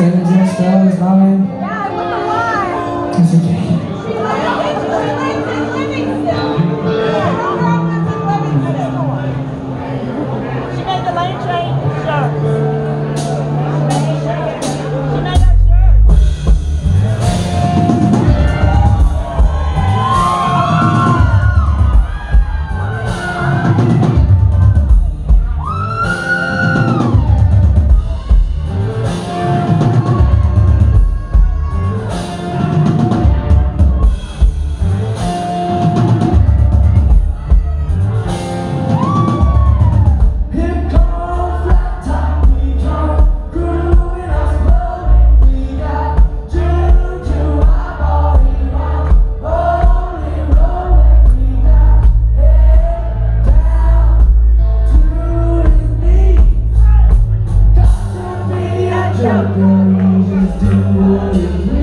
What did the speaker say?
Seven just Stubbs, my. I'm just do what you.